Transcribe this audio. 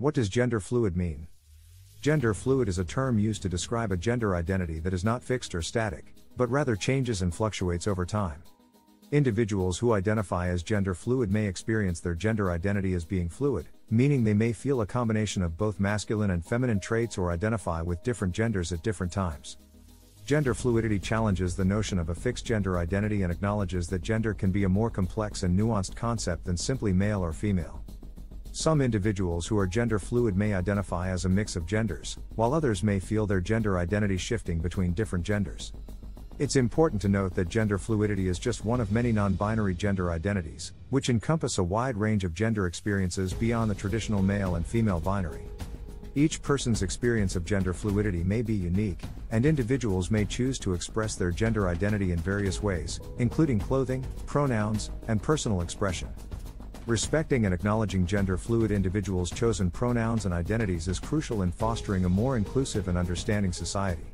What does gender fluid mean? Gender fluid is a term used to describe a gender identity that is not fixed or static, but rather changes and fluctuates over time. Individuals who identify as gender fluid may experience their gender identity as being fluid, meaning they may feel a combination of both masculine and feminine traits or identify with different genders at different times. Gender fluidity challenges the notion of a fixed gender identity and acknowledges that gender can be a more complex and nuanced concept than simply male or female. Some individuals who are gender fluid may identify as a mix of genders, while others may feel their gender identity shifting between different genders. It's important to note that gender fluidity is just one of many non binary gender identities, which encompass a wide range of gender experiences beyond the traditional male and female binary. Each person's experience of gender fluidity may be unique, and individuals may choose to express their gender identity in various ways, including clothing, pronouns, and personal expression. Respecting and acknowledging gender fluid individuals' chosen pronouns and identities is crucial in fostering a more inclusive and understanding society.